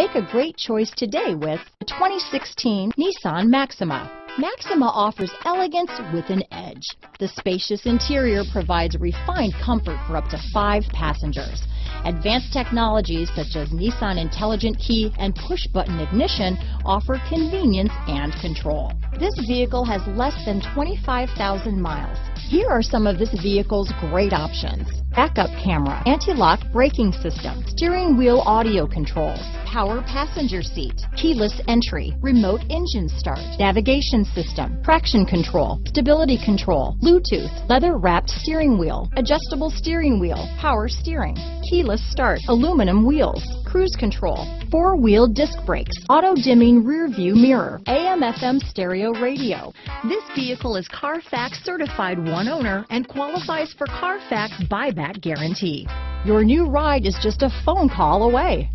Make a great choice today with the 2016 Nissan Maxima. Maxima offers elegance with an edge. The spacious interior provides refined comfort for up to five passengers. Advanced technologies such as Nissan Intelligent Key and push-button ignition offer convenience and control. This vehicle has less than 25,000 miles. Here are some of this vehicle's great options. Backup camera, anti-lock braking system, steering wheel audio controls, power passenger seat, keyless entry, remote engine start, navigation system, traction control, stability control, Bluetooth, leather wrapped steering wheel, adjustable steering wheel, power steering, keyless start, aluminum wheels, cruise control, four-wheel disc brakes, auto-dimming rear view mirror, AM FM stereo radio. This vehicle is Carfax certified one owner and qualifies for Carfax buyback guarantee. Your new ride is just a phone call away.